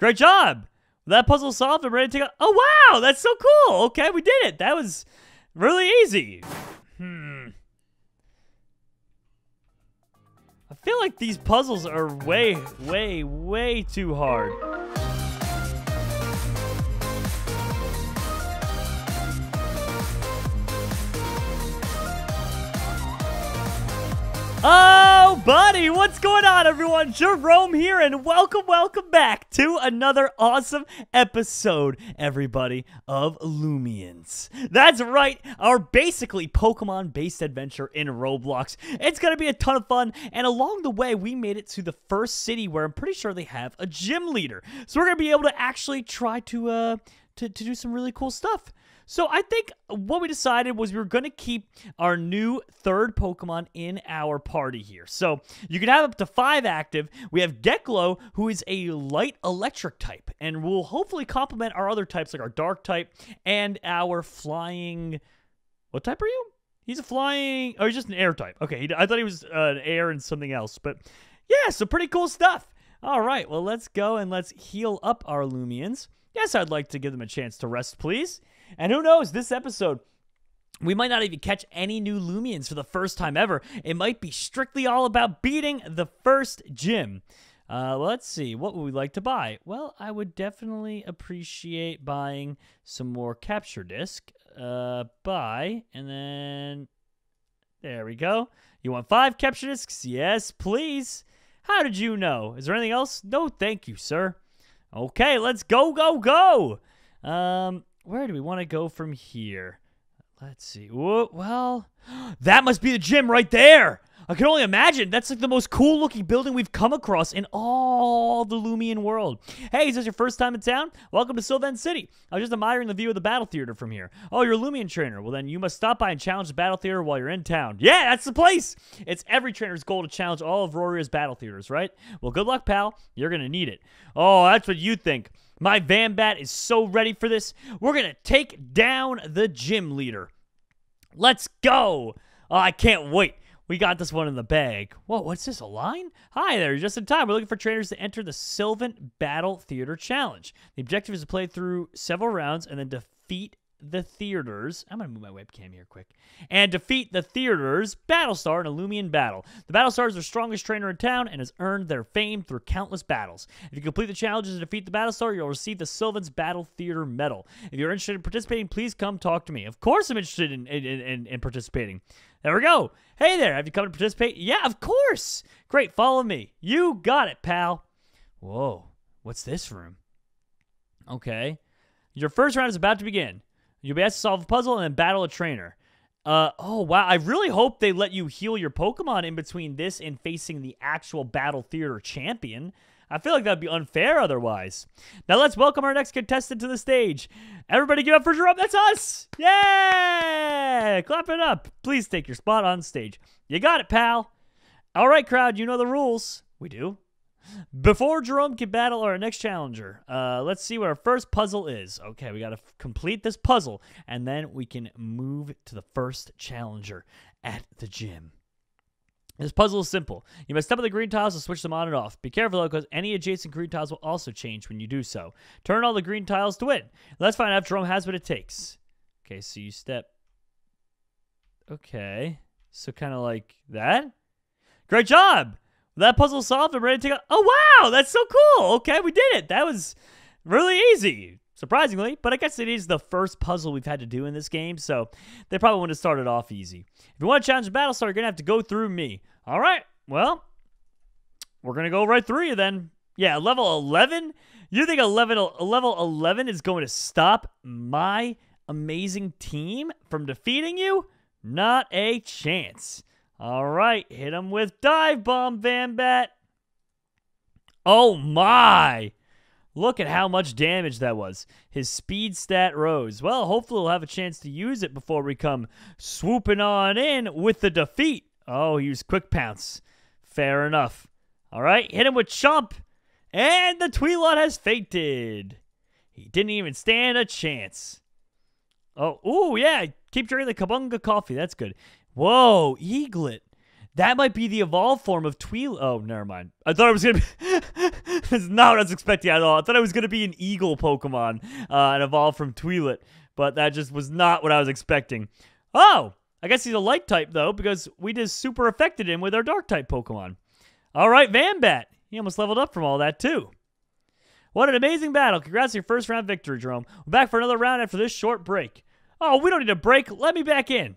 Great job. That puzzle solved. I'm ready to a. Oh, wow. That's so cool. Okay, we did it. That was really easy. Hmm. I feel like these puzzles are way, way, way too hard. Oh, buddy, what's going on, everyone? Jerome here, and welcome, welcome back to another awesome episode, everybody, of Loomians. That's right, our basically Pokemon based adventure in Roblox. It's gonna be a ton of fun, and along the way, we made it to the first city where I'm pretty sure they have a gym leader. So we're gonna be able to actually try to, uh, to, to do some really cool stuff. So I think what we decided was we were going to keep our new third Pokemon in our party here. So you can have up to five active. We have Geklow, who is a light electric type, and will hopefully complement our other types like our dark type and our flying. What type are you? He's a flying. Oh, he's just an air type. Okay, I thought he was uh, an air and something else, but yeah, so pretty cool stuff. All right, well, let's go and let's heal up our Loomians. Yes, I'd like to give them a chance to rest, please. And who knows, this episode, we might not even catch any new Loomians for the first time ever. It might be strictly all about beating the first gym. Uh, let's see. What would we like to buy? Well, I would definitely appreciate buying some more capture disc. Uh, buy, and then there we go. You want five capture discs? Yes, please. How did you know? Is there anything else? No, thank you, sir. Okay, let's go, go, go. Um, where do we want to go from here? Let's see. Whoa, well, that must be the gym right there. I can only imagine. That's like the most cool looking building we've come across in all the Loomian world. Hey, is this your first time in town? Welcome to Sylvan City. I was just admiring the view of the battle theater from here. Oh, you're a Loomian trainer. Well, then you must stop by and challenge the battle theater while you're in town. Yeah, that's the place. It's every trainer's goal to challenge all of Roria's battle theaters, right? Well, good luck, pal. You're going to need it. Oh, that's what you think. My Vambat is so ready for this. We're going to take down the gym leader. Let's go. Oh, I can't wait. We got this one in the bag. Whoa, what's this, a line? Hi there, just in time. We're looking for trainers to enter the Sylvan Battle Theater Challenge. The objective is to play through several rounds and then defeat the theaters. I'm going to move my webcam here quick. And defeat the theaters Battlestar in a Loomian battle. The Battlestar is the strongest trainer in town and has earned their fame through countless battles. If you complete the challenges and defeat the Battlestar, you'll receive the Sylvan's Battle Theater Medal. If you're interested in participating, please come talk to me. Of course I'm interested in, in, in, in participating. There we go. Hey there, have you come to participate? Yeah, of course. Great, follow me. You got it, pal. Whoa, what's this room? Okay. Your first round is about to begin. You'll be asked to solve a puzzle and then battle a trainer. Uh, oh, wow. I really hope they let you heal your Pokemon in between this and facing the actual Battle Theater champion. I feel like that'd be unfair otherwise. Now let's welcome our next contestant to the stage. Everybody give up for Jerome. That's us. Yeah! Clap it up. Please take your spot on stage. You got it, pal. All right, crowd, you know the rules. We do. Before Jerome can battle our next challenger, uh, let's see what our first puzzle is. Okay, we got to complete this puzzle, and then we can move to the first challenger at the gym. This puzzle is simple. You must step on the green tiles to switch them on and off. Be careful though, because any adjacent green tiles will also change when you do so. Turn all the green tiles to win. Let's find out if Jerome has what it takes. Okay, so you step. Okay, so kind of like that. Great job! That puzzle solved. I'm ready to a. Oh wow, that's so cool. Okay, we did it. That was really easy surprisingly. But I guess it is the first puzzle we've had to do in this game, so they probably want to start it off easy. If you want to challenge Battlestar, you're going to have to go through me. All right, well, we're going to go right through you then. Yeah, level 11? You think a level, a level 11 is going to stop my amazing team from defeating you? Not a chance. All right, hit him with Dive Bomb, Vambat. Oh my! Look at how much damage that was. His speed stat rose. Well, hopefully we'll have a chance to use it before we come swooping on in with the defeat. Oh, he used quick pounce. Fair enough. All right, hit him with chomp. And the Tweelot has fainted. He didn't even stand a chance. Oh, ooh, yeah. Keep drinking the Kabunga coffee. That's good. Whoa, Eaglit. That might be the evolved form of Tweel. Oh, never mind. I thought it was gonna be. That's not what I was expecting at all. I thought it was gonna be an eagle Pokemon uh, and evolve from Tweelet, but that just was not what I was expecting. Oh, I guess he's a light type though, because we just super affected him with our dark type Pokemon. All right, Vambat. He almost leveled up from all that too. What an amazing battle. Congrats on your first round victory, Jerome. We're back for another round after this short break. Oh, we don't need a break. Let me back in.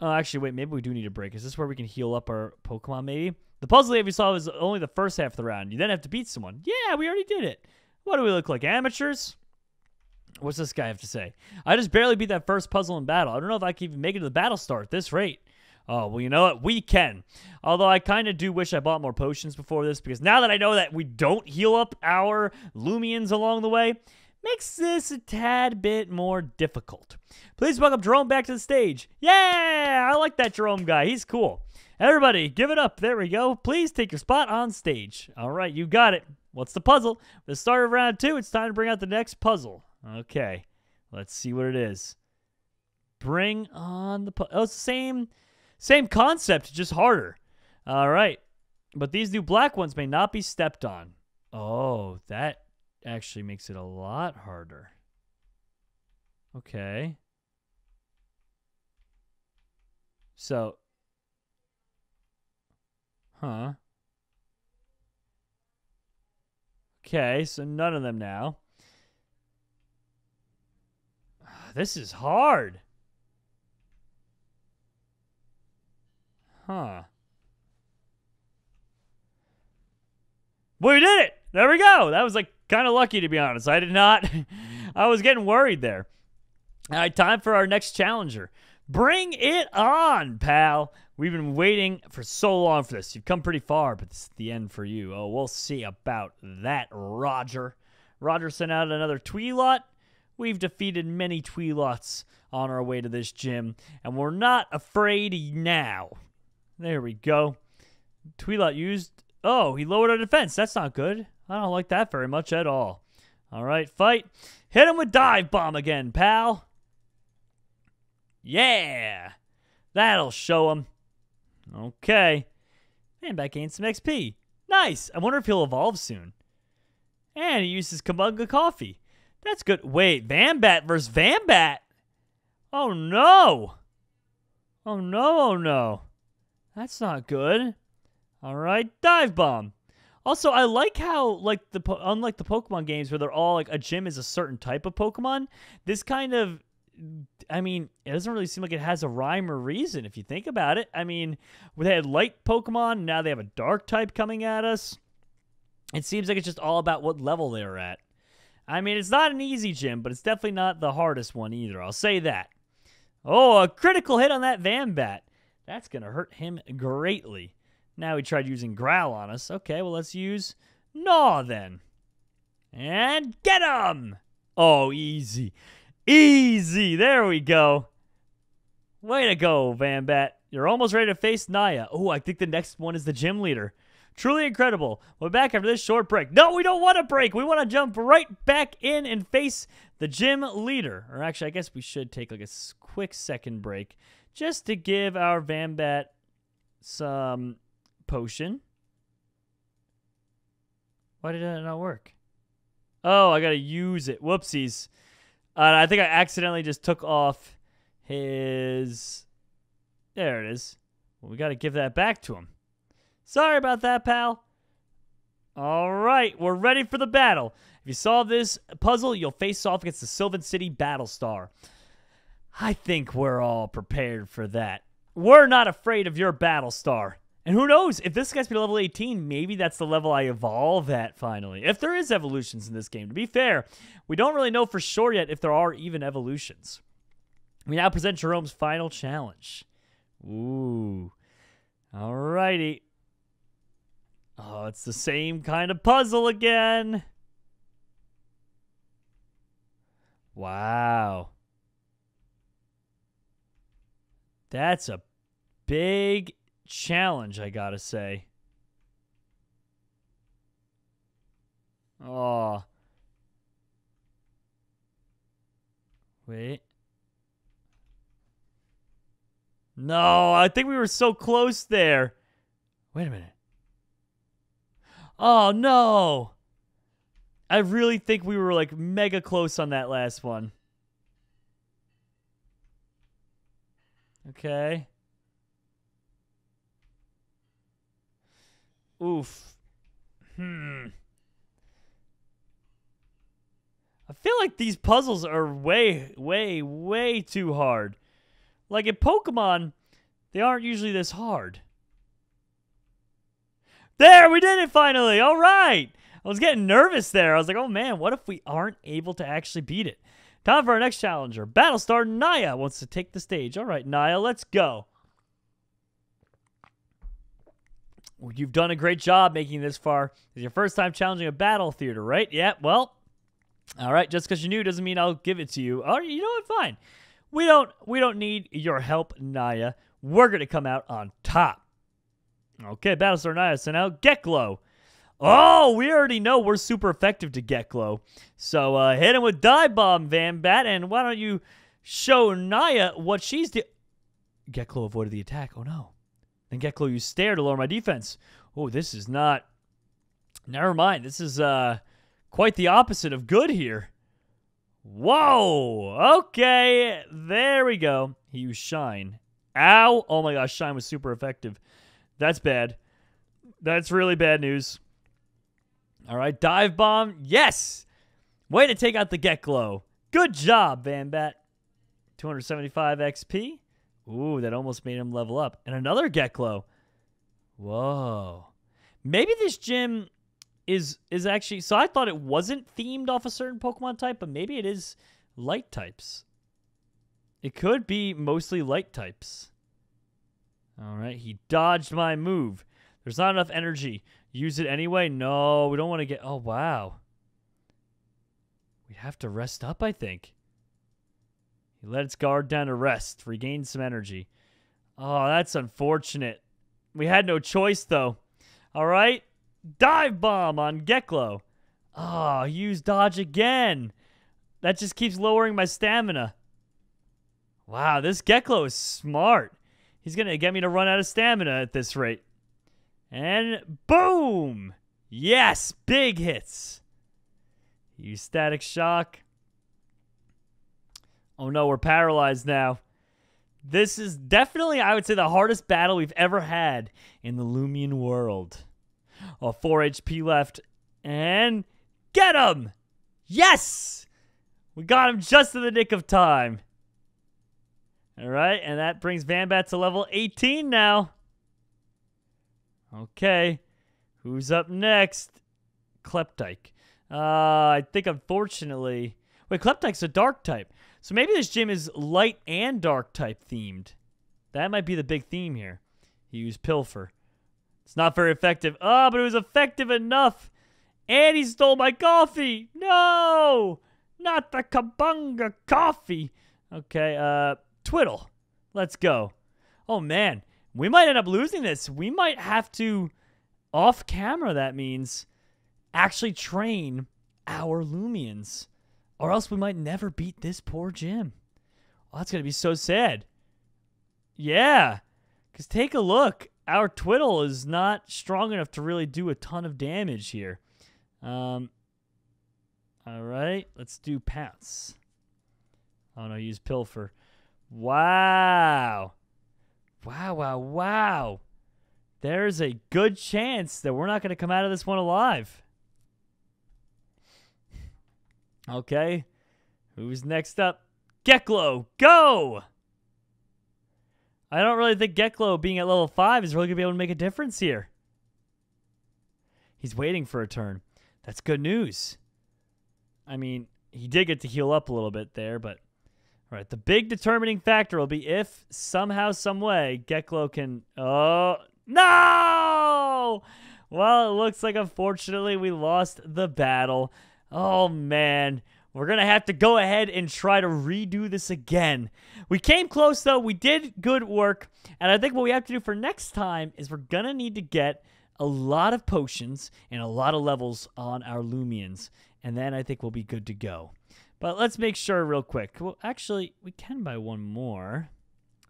Oh, actually, wait. Maybe we do need a break. Is this where we can heal up our Pokemon, maybe? The puzzle we saw was only the first half of the round. You then have to beat someone. Yeah, we already did it. What do we look like? Amateurs? What's this guy have to say? I just barely beat that first puzzle in battle. I don't know if I can even make it to the battle star at this rate. Oh, well, you know what? We can. Although I kind of do wish I bought more potions before this because now that I know that we don't heal up our Loomians along the way, makes this a tad bit more difficult. Please welcome Jerome back to the stage. Yeah, I like that Jerome guy. He's cool. Everybody, give it up. There we go. Please take your spot on stage. All right, you got it. What's the puzzle? The start of round two, it's time to bring out the next puzzle. Okay, let's see what it is. Bring on the... puzzle. Oh, it's the same same concept, just harder. All right. But these new black ones may not be stepped on. Oh, that actually makes it a lot harder. Okay. So, huh. Okay, so none of them now. Ah, this is hard. Huh. We did it! There we go. That was like kind of lucky to be honest. I did not. I was getting worried there. All right, time for our next challenger. Bring it on, pal. We've been waiting for so long for this. You've come pretty far, but this is the end for you. Oh, we'll see about that, Roger. Roger sent out another Tweelot. We've defeated many Tweelots on our way to this gym, and we're not afraid now. There we go. Tweelot used... Oh, he lowered our defense. That's not good. I don't like that very much at all. All right, fight. Hit him with Dive Bomb again, pal. Yeah. That'll show him. Okay. And back gained some XP. Nice. I wonder if he'll evolve soon. And he uses Kabunga Coffee. That's good. Wait, Vambat versus Vambat? Oh, no. Oh, no, oh, no. That's not good. All right, dive bomb. Also, I like how like the unlike the Pokemon games where they're all like a gym is a certain type of Pokemon. This kind of I mean, it doesn't really seem like it has a rhyme or reason if you think about it. I mean, they had light Pokemon, now they have a dark type coming at us. It seems like it's just all about what level they're at. I mean, it's not an easy gym, but it's definitely not the hardest one either. I'll say that. Oh, a critical hit on that Vambat. That's going to hurt him greatly. Now he tried using Growl on us. Okay, well, let's use Gnaw then. And get him! Oh, easy. Easy. There we go. Way to go, Vambat. You're almost ready to face Naya. Oh, I think the next one is the gym leader. Truly incredible. We're back after this short break. No, we don't want to break. We want to jump right back in and face the gym leader. Or actually, I guess we should take like a quick second break just to give our Vambat some potion. Why did that not work? Oh, I gotta use it. Whoopsies. Uh, I think I accidentally just took off his... There it is. Well, we gotta give that back to him. Sorry about that, pal. All right, we're ready for the battle. If you solve this puzzle, you'll face off against the Sylvan City Battle Star. I think we're all prepared for that. We're not afraid of your Battlestar. And who knows, if this gets me to level 18, maybe that's the level I evolve at finally. If there is evolutions in this game. To be fair, we don't really know for sure yet if there are even evolutions. We now present Jerome's final challenge. Ooh. Alrighty. Oh, it's the same kind of puzzle again. Wow. That's a big challenge, I gotta say. Oh. Wait. No, I think we were so close there. Wait a minute. Oh, no. I really think we were like mega close on that last one. Okay. Oof. Hmm. I feel like these puzzles are way, way, way too hard. Like in Pokemon, they aren't usually this hard. There, we did it finally. All right. I was getting nervous there. I was like, oh man, what if we aren't able to actually beat it? Time for our next challenger. Battlestar Naya wants to take the stage. All right, Naya, let's go. You've done a great job making this far. It's your first time challenging a battle theater, right? Yeah, well, all right. Just because you're new doesn't mean I'll give it to you. All right, you know what? Fine. We don't. We don't need your help, Naya. We're gonna come out on top. Okay, Battlestar Naya. So now Geklow. Oh, we already know we're super effective to Geklow. So uh, hit him with Dive Bomb, Vambat, and why don't you show Naya what she's doing? Geklow avoided the attack. Oh no. Then Geklow used Stare to lower my defense. Oh, this is not. Never mind. This is uh quite the opposite of good here. Whoa. Okay. There we go. He used Shine. Ow. Oh my gosh. Shine was super effective. That's bad. That's really bad news. All right, dive bomb. Yes. Way to take out the Geklow. Good job, Vambat. 275 XP. Ooh, that almost made him level up. And another Geklow. Whoa. Maybe this gym is is actually so I thought it wasn't themed off a certain Pokemon type, but maybe it is light types. It could be mostly light types. All right, he dodged my move. There's not enough energy. Use it anyway? No, we don't want to get... Oh, wow. We have to rest up, I think. He let its guard down to rest. Regain some energy. Oh, that's unfortunate. We had no choice, though. All right. Dive Bomb on Geklow. Oh, use Dodge again. That just keeps lowering my stamina. Wow, this Geklow is smart. He's going to get me to run out of stamina at this rate. And boom! Yes, big hits. Use static shock. Oh no, we're paralyzed now. This is definitely, I would say, the hardest battle we've ever had in the Loomian world. Oh, 4 HP left. And get him! Yes! We got him just in the nick of time. All right, and that brings Vambat to level 18 now. Okay. Who's up next? Kleptyke. Uh, I think unfortunately... Wait, Kleptyke's a dark type. So maybe this gym is light and dark type themed. That might be the big theme here. He used Pilfer. It's not very effective. Oh, but it was effective enough. And he stole my coffee. No! Not the Kabunga coffee. Okay, uh, Twittle. Let's go. Oh, man we might end up losing this. We might have to, off camera, that means, actually train our Loomians, Or else we might never beat this poor gym. Oh, that's going to be so sad. Yeah. Because take a look. Our Twittle is not strong enough to really do a ton of damage here. Um, all right. Let's do Pounce. Oh, no. Use Pilfer. Wow. Wow, wow, wow. There's a good chance that we're not going to come out of this one alive. Okay. Who's next up? Geklow, go! I don't really think Geklow being at level 5 is really going to be able to make a difference here. He's waiting for a turn. That's good news. I mean, he did get to heal up a little bit there, but Right. The big determining factor will be if somehow, some way, Geklow can. Oh no! Well, it looks like unfortunately we lost the battle. Oh man. We're going to have to go ahead and try to redo this again. We came close, though. We did good work. And I think what we have to do for next time is we're going to need to get a lot of potions and a lot of levels on our Loomians. And then I think we'll be good to go. But let's make sure real quick. Well, actually, we can buy one more.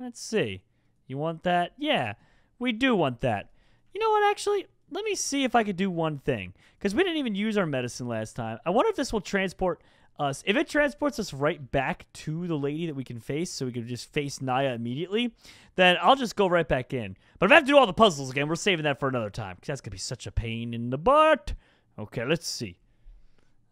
Let's see. You want that? Yeah, we do want that. You know what, actually? Let me see if I could do one thing. Because we didn't even use our medicine last time. I wonder if this will transport us. If it transports us right back to the lady that we can face, so we can just face Naya immediately, then I'll just go right back in. But if I have to do all the puzzles again, we're saving that for another time. Because that's going to be such a pain in the butt. Okay, let's see.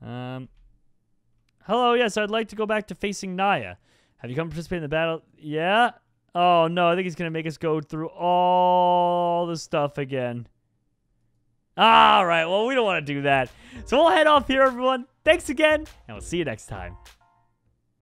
Um, hello, yes, I'd like to go back to facing Naya. Have you come participate in the battle? Yeah? Oh, no, I think he's going to make us go through all the stuff again. All right, well, we don't want to do that. So we'll head off here, everyone. Thanks again, and we'll see you next time.